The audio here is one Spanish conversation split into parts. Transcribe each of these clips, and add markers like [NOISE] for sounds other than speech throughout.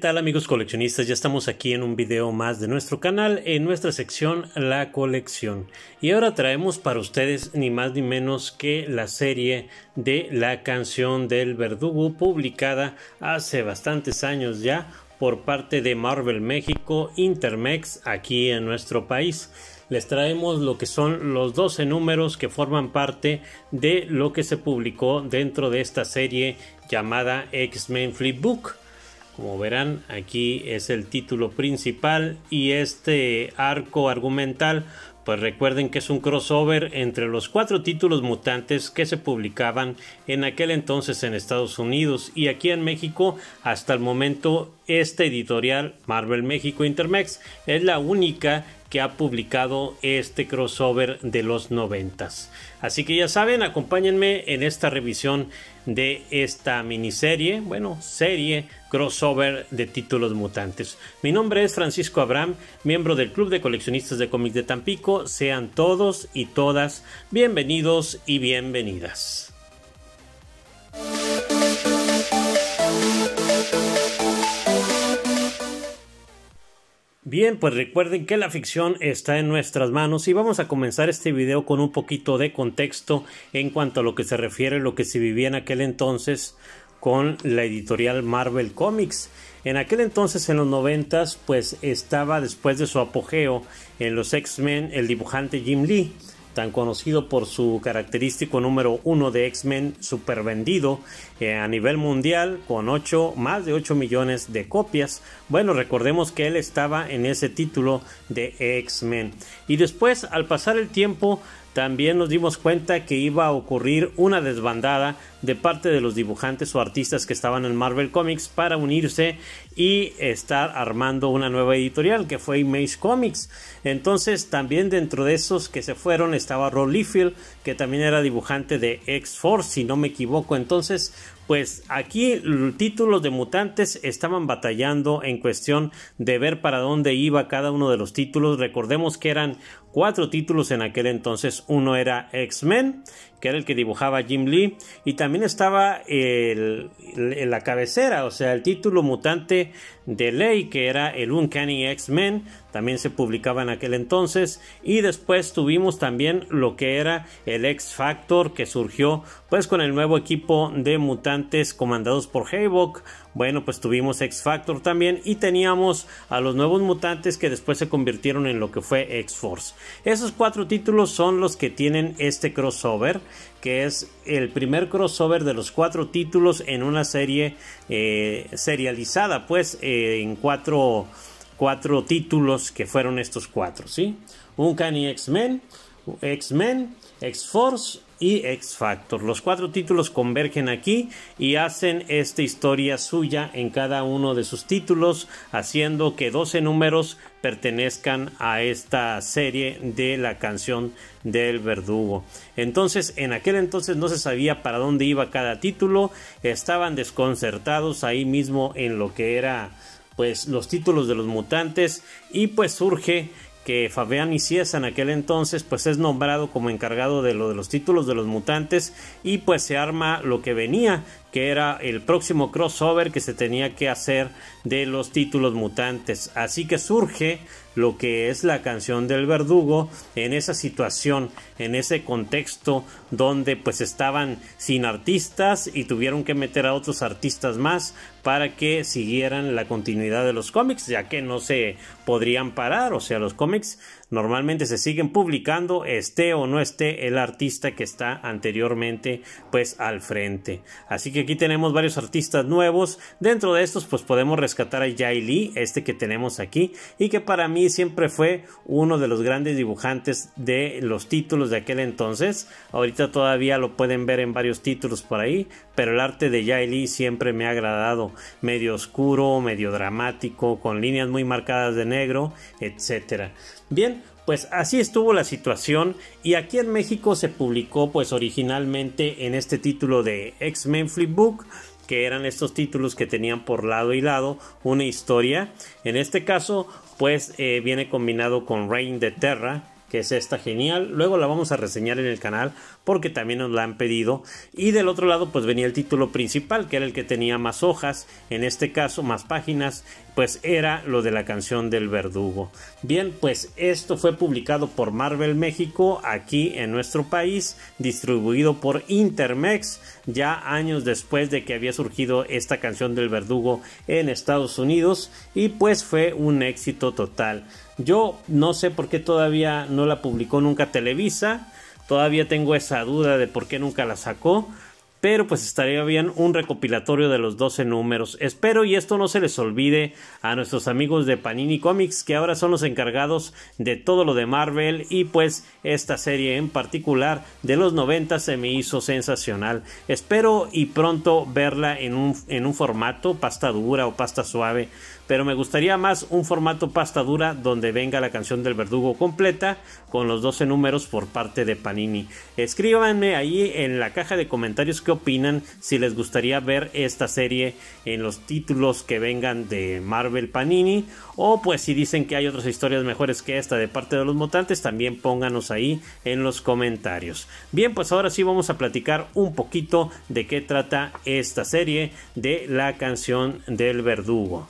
¿Qué tal amigos coleccionistas? Ya estamos aquí en un video más de nuestro canal en nuestra sección La colección y ahora traemos para ustedes ni más ni menos que la serie de La canción del verdugo publicada hace bastantes años ya por parte de Marvel México Intermex aquí en nuestro país les traemos lo que son los 12 números que forman parte de lo que se publicó dentro de esta serie llamada X-Men Flipbook. Como verán, aquí es el título principal y este arco argumental, pues recuerden que es un crossover entre los cuatro títulos mutantes que se publicaban en aquel entonces en Estados Unidos y aquí en México hasta el momento esta editorial Marvel México Intermex es la única que ha publicado este crossover de los noventas. Así que ya saben, acompáñenme en esta revisión de esta miniserie, bueno, serie crossover de títulos mutantes. Mi nombre es Francisco Abraham, miembro del Club de Coleccionistas de Cómics de Tampico. Sean todos y todas bienvenidos y bienvenidas. Bien, pues recuerden que la ficción está en nuestras manos y vamos a comenzar este video con un poquito de contexto en cuanto a lo que se refiere a lo que se vivía en aquel entonces con la editorial Marvel Comics. En aquel entonces, en los noventas, pues estaba después de su apogeo en los X-Men el dibujante Jim Lee tan conocido por su característico número uno de X-Men super vendido eh, a nivel mundial con 8, más de 8 millones de copias. Bueno, recordemos que él estaba en ese título de X-Men. Y después, al pasar el tiempo, también nos dimos cuenta que iba a ocurrir una desbandada de parte de los dibujantes o artistas que estaban en Marvel Comics para unirse y estar armando una nueva editorial que fue Image Comics. Entonces también dentro de esos que se fueron estaba Ron Liefeld que también era dibujante de X-Force si no me equivoco. Entonces pues aquí títulos de mutantes estaban batallando en cuestión de ver para dónde iba cada uno de los títulos. Recordemos que eran cuatro títulos en aquel entonces. Uno era X-Men, que era el que dibujaba Jim Lee, y también estaba el, la cabecera, o sea, el título mutante de Ley, que era el Uncanny X-Men, también se publicaba en aquel entonces, y después tuvimos también lo que era el X Factor, que surgió pues con el nuevo equipo de mutantes comandados por Haybock, bueno, pues tuvimos X Factor también y teníamos a los nuevos mutantes que después se convirtieron en lo que fue X Force. Esos cuatro títulos son los que tienen este crossover, que es el primer crossover de los cuatro títulos en una serie eh, serializada, pues eh, en cuatro, cuatro títulos que fueron estos cuatro, ¿sí? Uncanny X-Men, X-Men, X-Force y X Factor. Los cuatro títulos convergen aquí y hacen esta historia suya en cada uno de sus títulos, haciendo que 12 números pertenezcan a esta serie de la canción del verdugo. Entonces, en aquel entonces no se sabía para dónde iba cada título, estaban desconcertados ahí mismo en lo que era pues los títulos de los mutantes y pues surge que Fabián Iciesa en aquel entonces pues es nombrado como encargado de lo de los títulos de los mutantes y pues se arma lo que venía que era el próximo crossover que se tenía que hacer de los títulos mutantes. Así que surge lo que es la canción del verdugo en esa situación, en ese contexto donde pues estaban sin artistas y tuvieron que meter a otros artistas más para que siguieran la continuidad de los cómics, ya que no se podrían parar, o sea, los cómics normalmente se siguen publicando esté o no esté el artista que está anteriormente pues al frente. Así que aquí tenemos varios artistas nuevos. Dentro de estos pues podemos rescatar a Jai Lee, este que tenemos aquí y que para mí siempre fue uno de los grandes dibujantes de los títulos de aquel entonces. Ahorita todavía lo pueden ver en varios títulos por ahí, pero el arte de Jai Lee siempre me ha agradado, medio oscuro, medio dramático, con líneas muy marcadas de negro, etcétera. Bien, pues así estuvo la situación y aquí en México se publicó pues originalmente en este título de X-Men Flipbook que eran estos títulos que tenían por lado y lado una historia. En este caso pues eh, viene combinado con Reign de Terra que es esta genial. Luego la vamos a reseñar en el canal porque también nos la han pedido. Y del otro lado pues venía el título principal, que era el que tenía más hojas, en este caso más páginas, pues era lo de la canción del verdugo. Bien, pues esto fue publicado por Marvel México aquí en nuestro país, distribuido por Intermex, ya años después de que había surgido esta canción del verdugo en Estados Unidos y pues fue un éxito total. Yo no sé por qué todavía no la publicó nunca Televisa, todavía tengo esa duda de por qué nunca la sacó, pero pues estaría bien un recopilatorio de los 12 números. Espero y esto no se les olvide a nuestros amigos de Panini Comics que ahora son los encargados de todo lo de Marvel y pues esta serie en particular de los 90 se me hizo sensacional. Espero y pronto verla en un, en un formato pasta dura o pasta suave pero me gustaría más un formato pasta dura donde venga la canción del verdugo completa con los 12 números por parte de Panini. Escríbanme ahí en la caja de comentarios qué opinan, si les gustaría ver esta serie en los títulos que vengan de Marvel Panini o pues si dicen que hay otras historias mejores que esta de parte de los mutantes, también pónganos ahí en los comentarios. Bien, pues ahora sí vamos a platicar un poquito de qué trata esta serie de la canción del verdugo.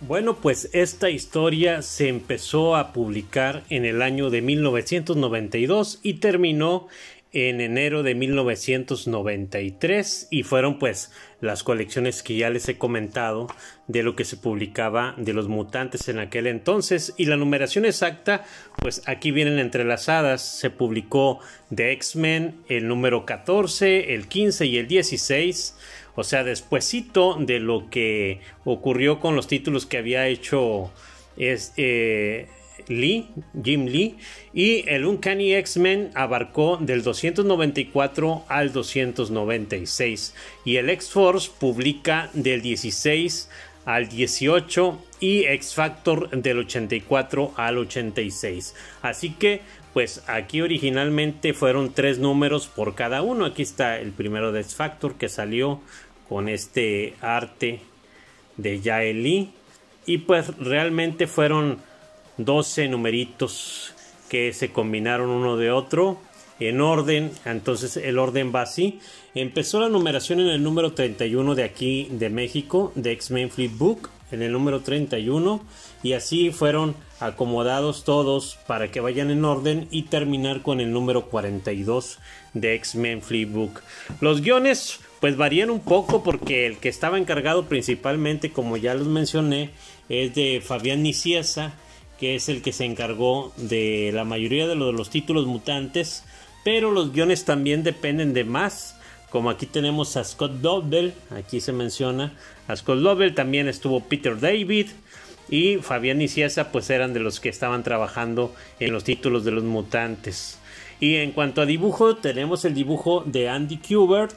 Bueno, pues esta historia se empezó a publicar en el año de 1992 y terminó en enero de 1993 y fueron pues las colecciones que ya les he comentado de lo que se publicaba de los mutantes en aquel entonces. Y la numeración exacta pues aquí vienen entrelazadas. Se publicó de X-Men el número 14 el 15 y el 16 o sea, despuesito de lo que ocurrió con los títulos que había hecho es, eh, Lee, Jim Lee, y el Uncanny X-Men abarcó del 294 al 296, y el X-Force publica del 16 al 18 y X Factor del 84 al 86. Así que pues aquí originalmente fueron tres números por cada uno. Aquí está el primero de X Factor que salió con este arte de Yaeli y pues realmente fueron 12 numeritos que se combinaron uno de otro en orden, entonces el orden va así. Empezó la numeración en el número 31 de aquí de México, de X-Men Flip Book, en el número 31, y así fueron acomodados todos para que vayan en orden y terminar con el número 42 de X-Men Flip Book. Los guiones pues varían un poco porque el que estaba encargado principalmente, como ya los mencioné, es de Fabián Niciesa, que es el que se encargó de la mayoría de los, títulos mutantes, pero los guiones también dependen de más. Como aquí tenemos a Scott Doble, aquí se menciona a Scott Doble, también estuvo Peter David y Fabián Niciesa, pues eran de los que estaban trabajando en los títulos de los mutantes. Y en cuanto a dibujo, tenemos el dibujo de Andy Kubert,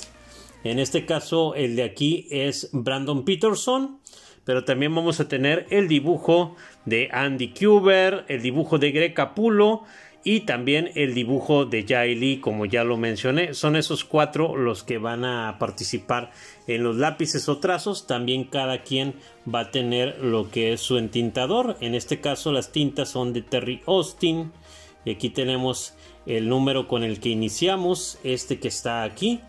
en este caso, el de aquí es Brandon Peterson. Pero también vamos a tener el dibujo de Andy Kuber, el dibujo de Greg Capulo y también el dibujo de Jay Lee, como ya lo mencioné. Son esos cuatro los que van a participar en los lápices o trazos. También cada quien va a tener lo que es su entintador. En este caso, las tintas son de Terry Austin. Y aquí tenemos el número con el que iniciamos, este que está aquí.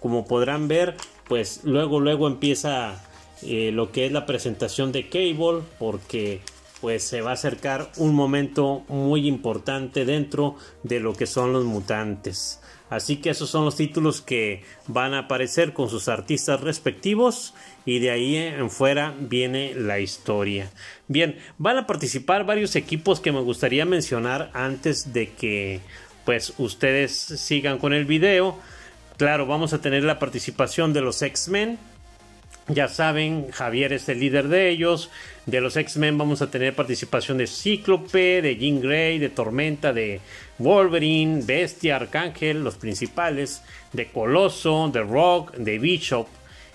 Como podrán ver, pues luego luego empieza eh, lo que es la presentación de Cable porque pues se va a acercar un momento muy importante dentro de lo que son los mutantes. Así que esos son los títulos que van a aparecer con sus artistas respectivos y de ahí en fuera viene la historia. Bien, van a participar varios equipos que me gustaría mencionar antes de que pues ustedes sigan con el video. Claro, vamos a tener la participación de los X-Men. Ya saben, Javier es el líder de ellos. De los X-Men vamos a tener participación de Cíclope, de Jean Grey, de Tormenta, de Wolverine, Bestia, Arcángel, los principales, de Coloso, de Rock, de Bishop,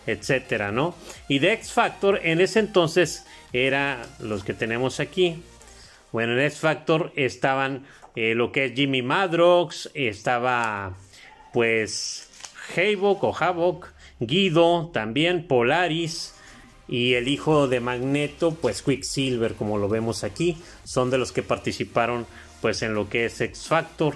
etcétera, ¿no? Y de X Factor en ese entonces era los que tenemos aquí. Bueno, en X Factor estaban eh, lo que es Jimmy Madrox, estaba pues Havok o Havok, Guido, también Polaris y el hijo de Magneto, pues Quicksilver, como lo vemos aquí, son de los que participaron pues en lo que es X Factor.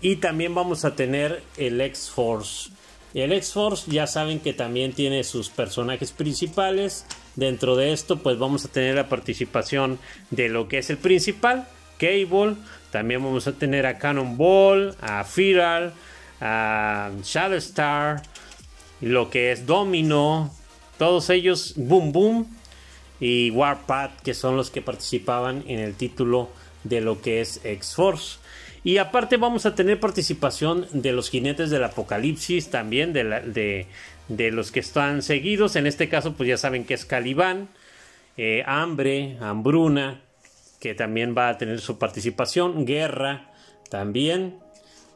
Y también vamos a tener el X-Force. El X-Force ya saben que también tiene sus personajes principales. Dentro de esto pues vamos a tener la participación de lo que es el principal, Cable. También vamos a tener a Cannonball, a Firal, a Shadowstar, lo que es Domino. Todos ellos, Boom Boom y Warpath, que son los que participaban en el título de lo que es X-Force. Y aparte vamos a tener participación de los jinetes del apocalipsis, también de, de, los que están seguidos. En este caso, pues ya saben que es Caliban, eh, Hambre, Hambruna, que también va a tener su participación, Guerra también.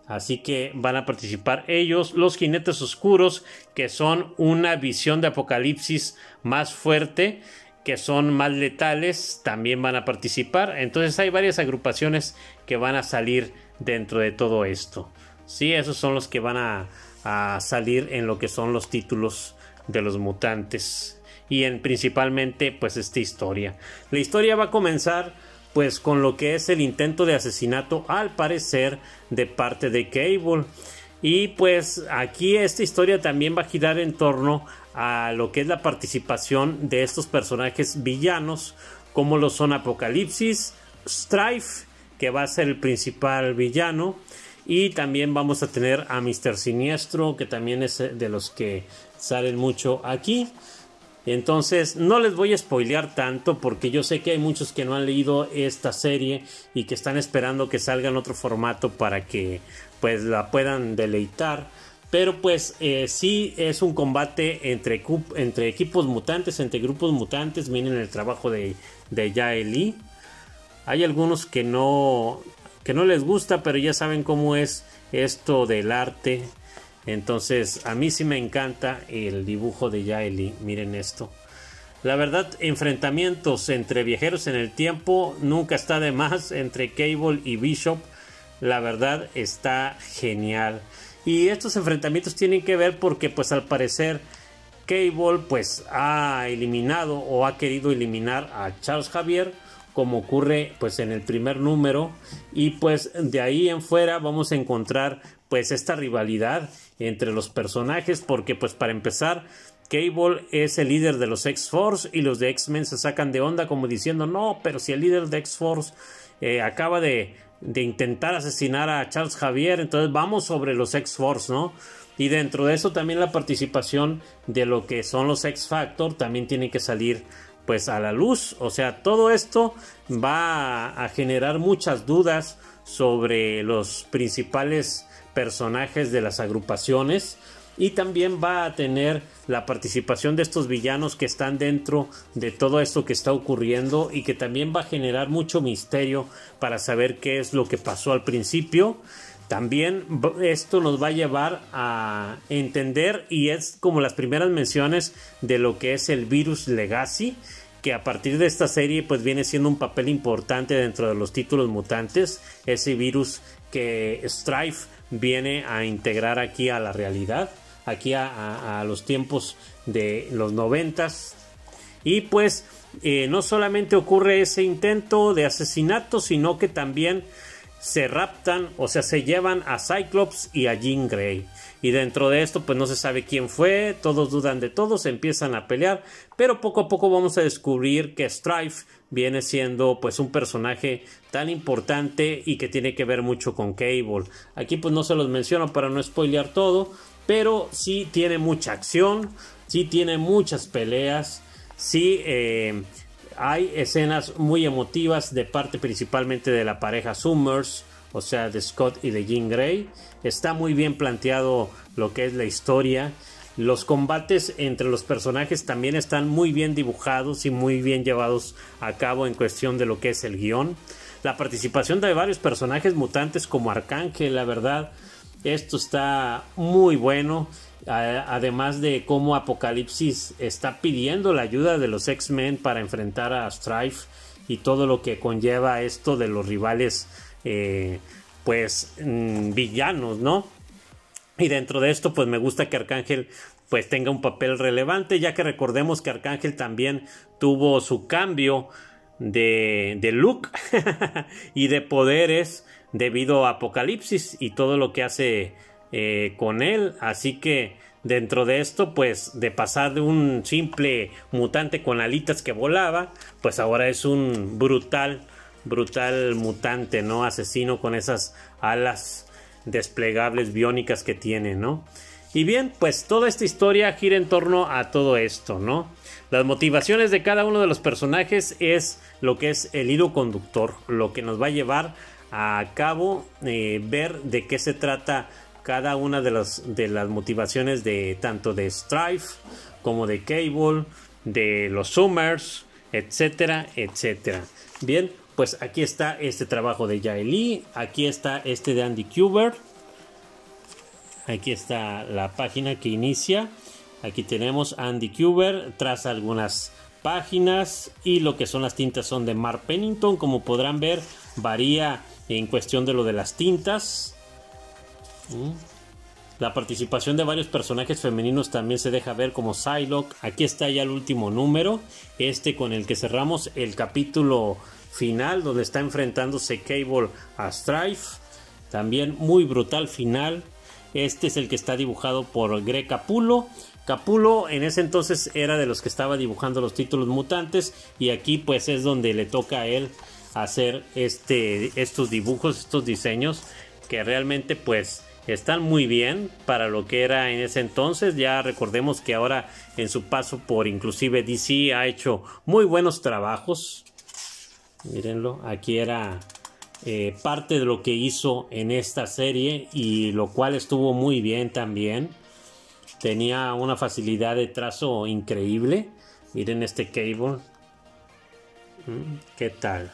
Así que van a participar ellos, los jinetes oscuros, que son una visión de apocalipsis más fuerte que son más letales también van a participar. Entonces hay varias agrupaciones que van a salir dentro de todo esto. Sí, esos son los que van a, salir en lo que son los títulos de los mutantes. Y en principalmente pues esta historia. La historia va a comenzar pues con lo que es el intento de asesinato al parecer de parte de Cable. Y pues aquí esta historia también va a girar en torno a lo que es la participación de estos personajes villanos como lo son Apocalipsis, Strife, que va a ser el principal villano, y también vamos a tener a Mr. Siniestro, que también es de los que salen mucho aquí. Entonces, no les voy a spoilear tanto porque yo sé que hay muchos que no han leído esta serie y que están esperando que salga en otro formato para que pues la puedan deleitar. Pero pues eh, sí es un combate entre, equipos mutantes, entre grupos mutantes. Miren el trabajo de, de Yaeli. Hay algunos que no, que no les gusta, pero ya saben cómo es esto del arte. Entonces a mí sí me encanta el dibujo de Yaeli. Miren esto. La verdad, enfrentamientos entre viajeros en el tiempo nunca está de más. Entre Cable y Bishop. La verdad está genial. Y estos enfrentamientos tienen que ver porque pues al parecer Cable pues ha eliminado o ha querido eliminar a Charles Javier como ocurre pues en el primer número y pues de ahí en fuera vamos a encontrar pues esta rivalidad entre los personajes porque pues para empezar Cable es el líder de los X-Force y los de X-Men se sacan de onda como diciendo no, pero si el líder de X-Force eh, acaba de de intentar asesinar a Charles Javier. Entonces vamos sobre los X-Force, ¿no? Y dentro de eso también la participación de lo que son los X-Factor también tiene que salir pues a la luz. O sea, todo esto va a generar muchas dudas sobre los principales personajes de las agrupaciones y también va a tener la participación de estos villanos que están dentro de todo esto que está ocurriendo y que también va a generar mucho misterio para saber qué es lo que pasó al principio. También esto nos va a llevar a entender y es como las primeras menciones de lo que es el virus Legacy que a partir de esta serie pues viene siendo un papel importante dentro de los títulos mutantes, ese virus que Strife viene a integrar aquí a la realidad aquí a, los tiempos de los noventas. Y pues eh, no solamente ocurre ese intento de asesinato, sino que también se raptan, o sea, se llevan a Cyclops y a Jean Grey. Y dentro de esto, pues no se sabe quién fue, todos dudan de todos, empiezan a pelear, pero poco a poco vamos a descubrir que Strife viene siendo pues un personaje tan importante y que tiene que ver mucho con Cable. Aquí pues no se los menciono para no spoilear todo, pero sí tiene mucha acción, sí tiene muchas peleas, sí eh, hay escenas muy emotivas de parte principalmente de la pareja Summers, o sea, de Scott y de Jean Grey. Está muy bien planteado lo que es la historia. Los combates entre los personajes también están muy bien dibujados y muy bien llevados a cabo en cuestión de lo que es el guion. La participación de varios personajes mutantes como Arcángel, la verdad, esto está muy bueno. Además de cómo Apocalipsis está pidiendo la ayuda de los X-Men para enfrentar a Strife y todo lo que conlleva esto de los rivales, eh, pues mm, villanos, ¿no? Y dentro de esto, pues me gusta que Arcángel pues tenga un papel relevante, ya que recordemos que Arcángel también tuvo su cambio de, look [LAUGHS] y de poderes debido a Apocalipsis y todo lo que hace eh, con él. Así que dentro de esto, pues de pasar de un simple mutante con alitas que volaba, pues ahora es un brutal, brutal mutante, ¿no? Asesino con esas alas desplegables biónicas que tiene, ¿no? Y bien, pues toda esta historia gira en torno a todo esto, ¿no? Las motivaciones de cada uno de los personajes es lo que es el hilo conductor, lo que nos va a llevar a cabo eh, ver de qué se trata cada una de, las de las motivaciones de tanto de Strife como de Cable, de los Summers, etcétera, etcétera. Bien, pues aquí está este trabajo de Jaeli, aquí está este de Andy Kubert, aquí está la página que inicia, aquí tenemos Andy Kubert tras algunas páginas y lo que son las tintas son de Mark Pennington, como podrán ver varía en cuestión de lo de las tintas. Mm. La participación de varios personajes femeninos también se deja ver como Psylocke. Aquí está ya el último número, este con el que cerramos el capítulo final donde está enfrentándose Cable a Strife. También muy brutal final. Este es el que está dibujado por Greg Capulo. Capulo en ese entonces era de los que estaba dibujando los títulos mutantes y aquí pues es donde le toca a él hacer este, estos dibujos, estos diseños que realmente pues están muy bien para lo que era en ese entonces. Ya recordemos que ahora en su paso por inclusive DC ha hecho muy buenos trabajos. Mírenlo, aquí era eh, parte de lo que hizo en esta serie y lo cual estuvo muy bien también. Tenía una facilidad de trazo increíble. Miren este cable. Mm, ¿Qué tal?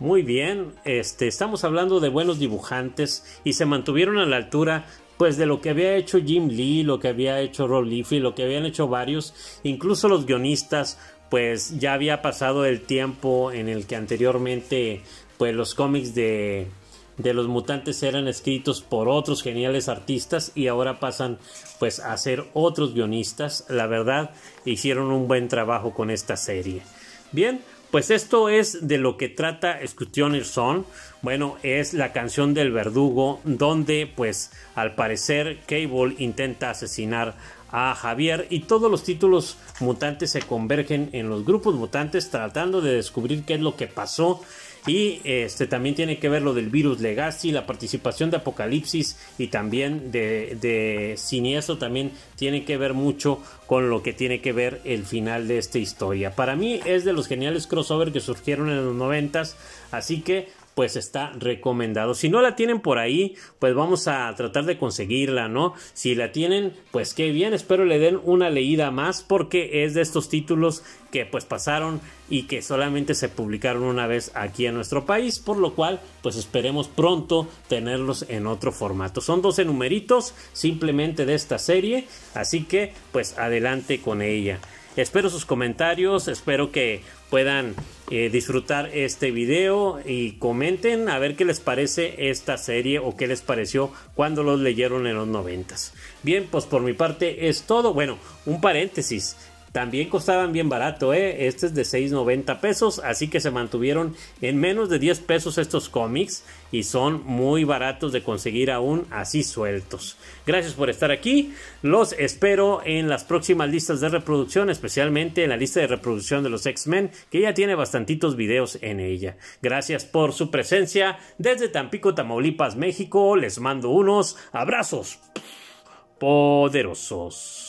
Muy bien, este, estamos hablando de buenos dibujantes y se mantuvieron a la altura pues de lo que había hecho Jim Lee, lo que había hecho Rob Liefeld, lo que habían hecho varios, incluso los guionistas, pues ya había pasado el tiempo en el que anteriormente pues los cómics de de los mutantes eran escritos por otros geniales artistas y ahora pasan pues a ser otros guionistas. La verdad, hicieron un buen trabajo con esta serie. Bien, pues esto es de lo que trata Scutioner Son. Bueno, es la canción del verdugo donde pues al parecer Cable intenta asesinar a Javier y todos los títulos mutantes se convergen en los grupos mutantes tratando de descubrir qué es lo que pasó y este también tiene que ver lo del virus Legacy, la participación de Apocalipsis y también de, de también tiene que ver mucho con lo que tiene que ver el final de esta historia. Para mí es de los geniales crossover que surgieron en los noventas, así que pues está recomendado. Si no la tienen por ahí, pues vamos a tratar de conseguirla, ¿no? Si la tienen, pues qué bien, espero le den una leída más porque es de estos títulos que pues pasaron y que solamente se publicaron una vez aquí en nuestro país, por lo cual pues esperemos pronto tenerlos en otro formato. Son 12 numeritos simplemente de esta serie, así que pues adelante con ella. Espero sus comentarios, espero que puedan eh, disfrutar este video y comenten a ver qué les parece esta serie o qué les pareció cuando los leyeron en los noventas. Bien, pues por mi parte es todo. Bueno, un paréntesis. También costaban bien barato, ¿eh? Este es de 6.90 pesos, así que se mantuvieron en menos de 10 pesos estos cómics y son muy baratos de conseguir aún así sueltos. Gracias por estar aquí, los espero en las próximas listas de reproducción, especialmente en la lista de reproducción de los X-Men, que ya tiene bastantitos videos en ella. Gracias por su presencia desde Tampico, Tamaulipas, México, les mando unos abrazos poderosos.